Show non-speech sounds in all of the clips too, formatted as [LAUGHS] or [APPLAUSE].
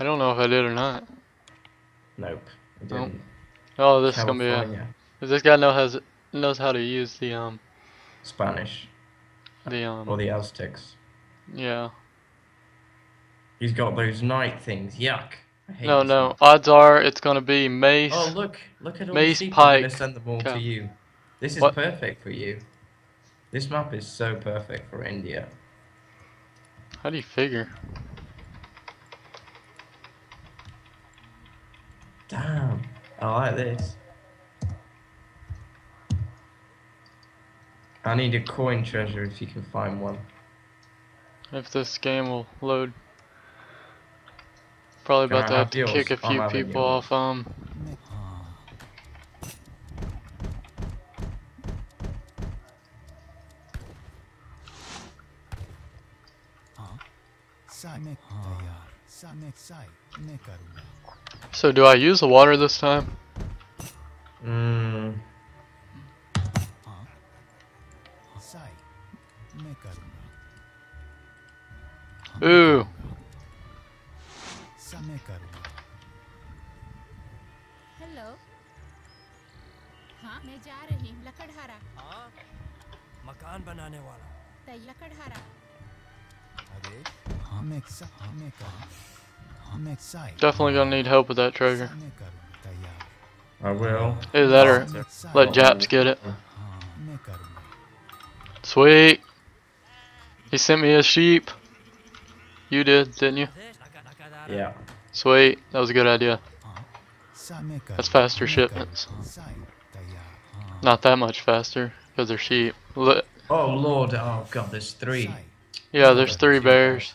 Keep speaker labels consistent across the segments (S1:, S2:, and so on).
S1: I don't know if I did or not.
S2: Nope. I
S1: Nope.
S2: didn't.
S1: Oh, this is gonna be a. This guy know has knows how to use the um
S2: Spanish.
S1: the um
S2: Or the Aztecs.
S1: yeah.
S2: He's got those knight things. Yuck. I
S1: No, no. Odds are it's gonna be Mace.
S2: Oh look! Look at all
S1: Mace
S2: the. I'm gonna send them all to you. This is
S1: What?
S2: perfect for you. This map is so perfect for India.
S1: How do you figure?
S2: I like this. I need a coin treasure if you can find one.
S1: If this game will load. Probably about to have
S2: have
S1: to
S2: yours?
S1: kick a
S2: I'm
S1: few people off um
S3: सा
S1: So do I use the water this time?
S2: Mmm.
S3: Sai मैं करूँगा
S1: Ooh.
S3: सा मैं करूँगा
S4: hello हाँ मैं जा रही हूँ लकड़हारा
S5: हाँ मकान बनाने वाला
S4: तय लकड़हारा
S3: आदेश हाँ मैं सा हाँ मैं करूँ हाँ मैं Sai
S1: Definitely gonna need help with that treasure.
S2: I will.
S1: Is that or let Japs get it.
S3: Uh-huh.
S1: Sweet. He sent me a sheep. You did, didn't you?
S2: Yeah.
S1: Sweet. That was a good idea. That's faster shipments. Not that much faster, because they're sheep. Look.
S2: Oh lord, oh god, there's three.
S1: Yeah, there's three bears.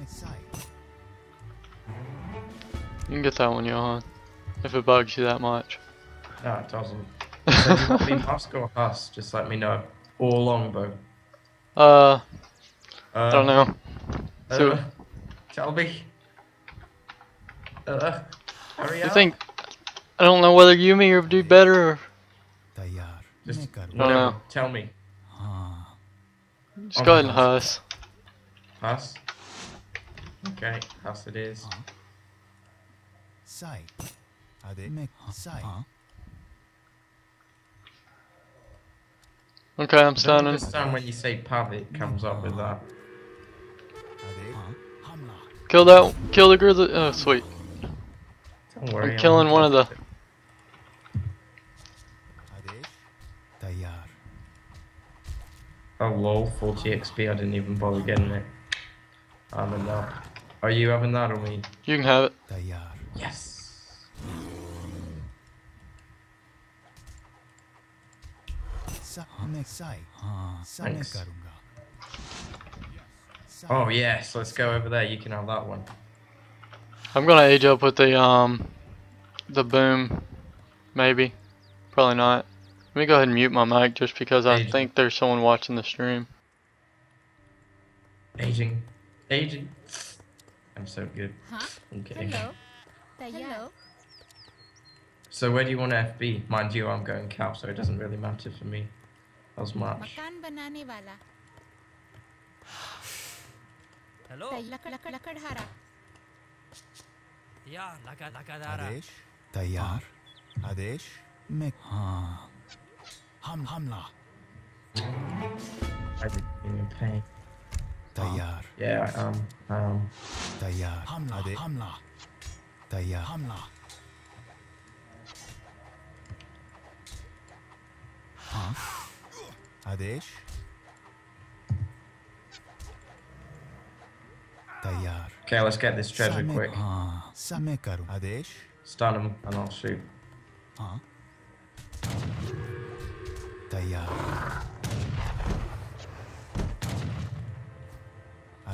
S3: in sight.
S1: You can get that one, Johan, if it bugs you that much.
S2: No, it doesn't. [LAUGHS] So you want or Husk? Just let me know. Or Longbow.
S1: Uh, I don't uh, know.
S2: Uh,
S1: so, uh,
S2: tell me. Uh, hurry I
S1: think I don't know whether Yumi or do better. Or...
S2: Just whatever. Tell me.
S1: Just go ahead and Husk.
S2: Husk. Okay, thus it is.
S3: Sai. Are they make uh-huh. Say. Uh-huh.
S1: Okay, I'm
S2: standing.
S1: I
S2: understand when you say pad, it comes up with that.
S3: Uh-huh.
S1: Kill that. Kill the grizzly. Oh, sweet.
S2: Don't worry.
S1: I'm killing I'm one of the.
S2: Oh lol, 40 XP, I didn't even bother getting it. I'm enough. Are you having that or me?
S1: You can have it.
S2: Yes. Thanks. Oh yes, let's go over there. You can have that one.
S1: I'm gonna age up with the um, the boom, maybe, probably not. Let me go ahead and mute my mic just because Aging.
S2: I
S1: think there's someone watching the stream.
S2: Aging, aging. I'm so good.
S4: Huh?
S2: Okay.
S4: Hello. [LAUGHS] Hello.
S2: So where do you want to FB? Mind you, I'm going cow, so it doesn't really matter for me.
S5: That was March. Hello.
S3: Yeah, Adesh, Tayar, Adesh, Mek. Ham, Hamla.
S2: I didn't even pay.
S3: तैयार
S2: Yeah, I am. Um,
S3: तैयार हमला आदेश हमला तैयार हमला हाँ आदेश तैयार
S2: okay, let's get this treasure
S3: समय-
S2: quick.
S3: हाँ समय करूँ आदेश
S2: Stun him and I'll shoot.
S3: हाँ तैयार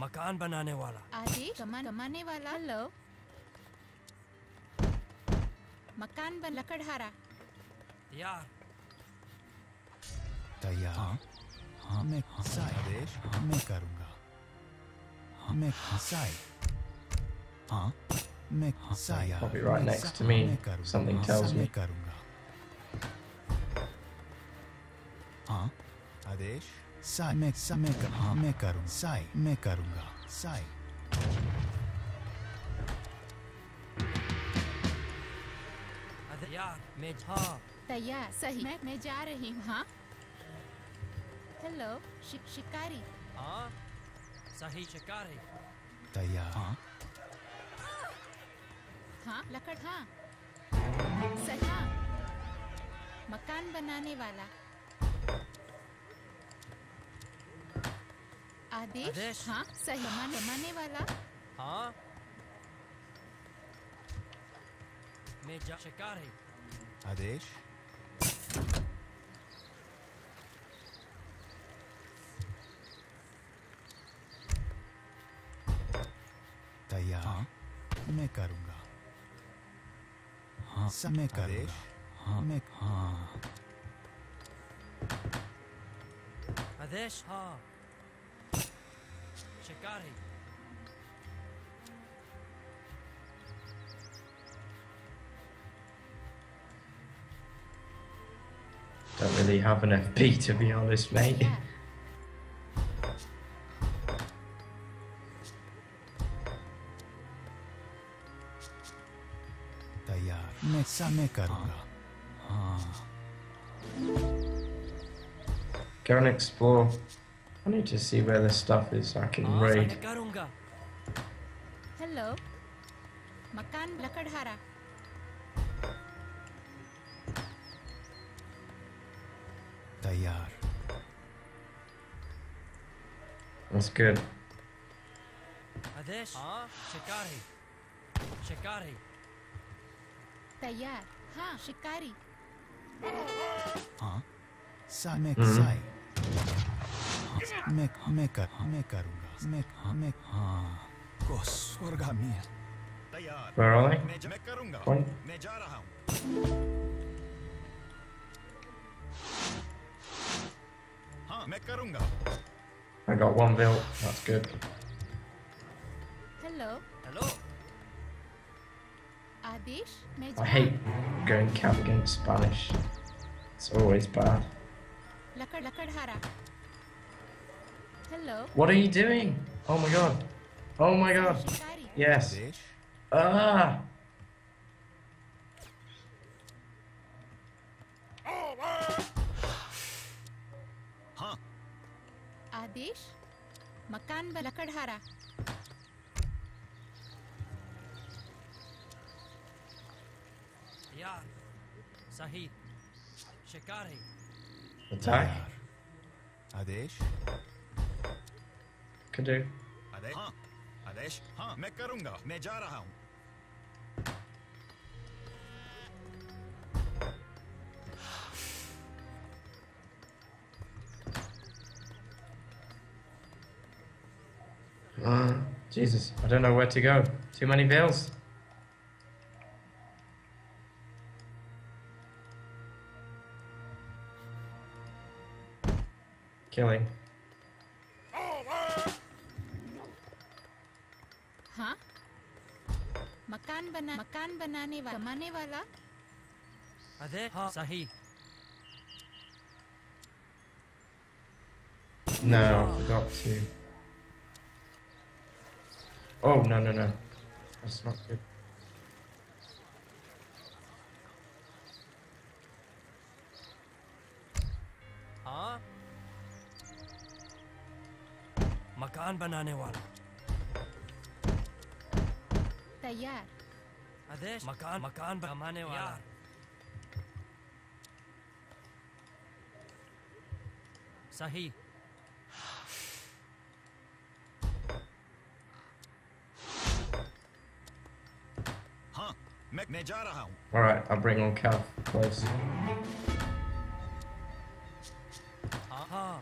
S5: मकान बनाने वाला।
S4: आदेश कमान कमाने वाला। हेलो मकान बन लकड़हारा।
S5: यार।
S3: तैयार? हाँ। हाँ मैं साई आदेश हाँ मैं करूँगा। हाँ मैं साई हाँ मैं Sai
S2: Probably right next to me. Something
S3: हाँ,
S2: tells me.
S3: मैं करूँगा। हाँ। आदेश? साई मैं सा मैं कर, हाँ मैं करूँ साई मैं करूँगा साई
S5: यार मैं हाँ
S4: तैयार सही मैं मैं जा रही हूँ हाँ? हेलो शिक शिकारी।
S5: हाँ? सही शिकार।
S3: तैयार हाँ?
S4: हाँ लकड़ हाँ। सही। हाँ मकान बनाने वाला। आदेश,
S5: आदेश।
S4: हाँ सही। कमाने वाला।
S5: हाँ। मैं जा शिकार है।
S3: आदेश? तैयार। हाँ। मैं करूँगा। हाँ। समय मैं करूँगा हाँ। मैं हाँ।
S5: आदेश हाँ। Got.
S2: Don't really have an FP to be honest, mate. Go and explore. I need to see where the stuff is so I can
S5: हाँ
S2: raid.
S5: सही करूँगा
S4: हेलो मकान लकड़हारा
S3: तैयार
S2: That's good.
S5: आदेश हाँ शिकार है शिकार है
S4: तैयार हाँ शिकारी
S3: हाँ सा मैं
S2: हम्म।
S3: साई हाँ, मैं मैं कर हाँ, मैं करूँगा मैं हाँ मैं हाँ को स्वर्गामी है
S6: तैयार
S2: Where are they?
S6: मैं मैं करूंगा
S2: One.
S6: मैं जा रहा हूँ हाँ मैं करूंगा
S2: I got one built. That's good.
S4: Hello
S5: hello
S4: आदेश मैं
S2: I
S4: जा
S2: hate going camp against Spanish. It's always bad.
S4: लकड़ लकड़हारा hello
S2: What are you doing? Oh my god. Oh my god.
S4: शिकारी
S2: Yes.
S3: आदेश
S2: Ah!
S6: हाँ
S4: आदेश मकान ब लकड़हारा
S5: यार सही शिकार है
S2: Attack.
S3: तैयार आदेश
S2: Could do.
S6: आदेश हाँ आदेश हाँ मैं करूंगा मैं जा रहा हूँ
S2: Uh, Jesus, I don't know where to go. Too many bills. Killing.
S4: हाँ मकान बना मकान बनाने वाला कमाने वाला
S5: आदेश हाँ सही
S2: No, I forgot to. Oh, no, no, no. That's not good.
S5: हाँ मकान बनाने वाला
S4: तैयार
S5: आदेश मकान मकान बनाने वाला सही
S6: हाँ मैं मैं जा रहा हूँ
S2: Alright, I'll bring on Cav close.
S5: हाँ हाँ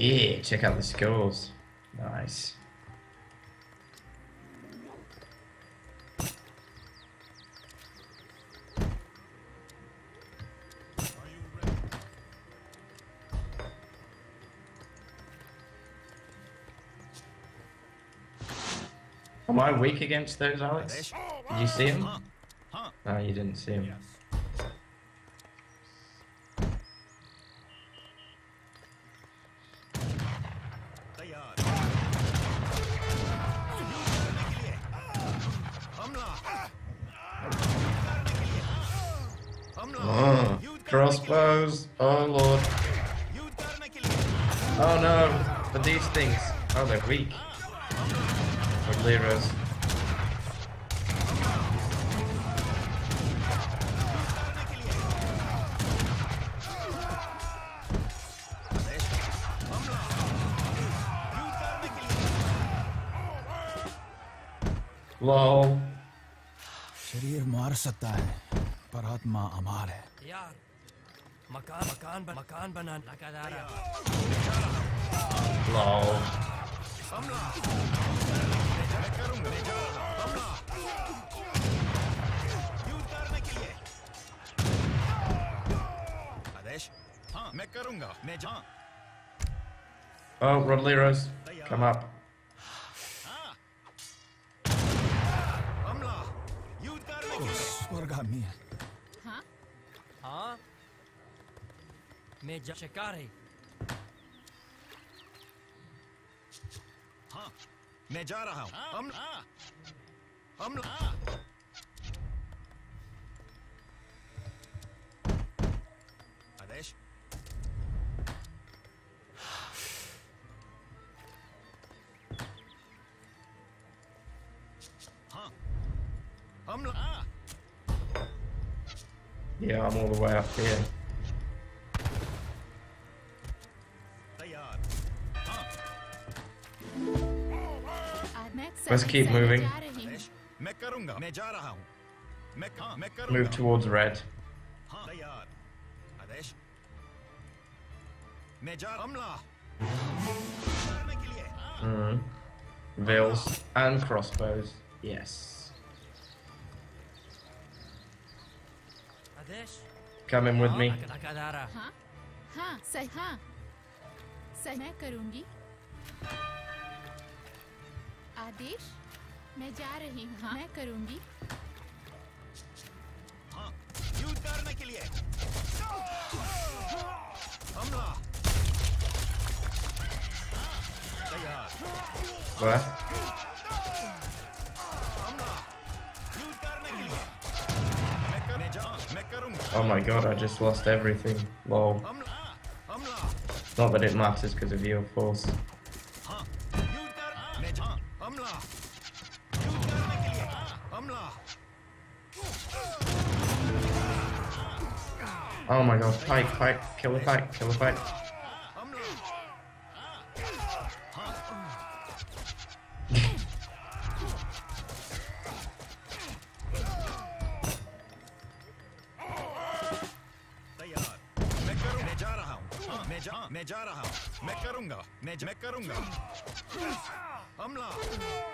S2: Yeah, check out the skills. Nice. Am I weak against those, Alex? Did you see him? No, you didn't see him.
S6: Ah,
S2: Crossbows. Oh lord. Oh no, but these things. Oh, they're weak. For Lero's. Lol.
S3: शरीर मार सकता है पर आत्मा अमार है
S5: यार मकान मकान बन, मकान बना लकादारा
S2: Lol.
S6: हमला मैं करूँगा मैं जा रहा मैं करूँगा मैं जा
S2: Oh. Come up.
S3: स्वर्गामी है?
S4: हाँ?
S5: हाँ मैं जा शिकार है।
S6: हाँ मैं जा रहा हूँ। हमला हमला आदेश। हाँ। हमला
S2: Yeah, I'm all the way up here. Let's keep moving. Move towards red. Mm. Veils and crossbows. Yes. Come with
S5: हाँ,
S2: me.
S4: हाँ हाँ सही हाँ सही मैं करूँगी. आदेश मैं जा रही हूँ. हाँ मैं करूँगी.
S6: हाँ करने के लिए। हमला। तैयार
S2: Where? Oh my god, I just lost everything. Lol. Not that it matters because of you, of course. Oh my god, pike, pike, kill a pike, kill a pike.
S6: मैं जा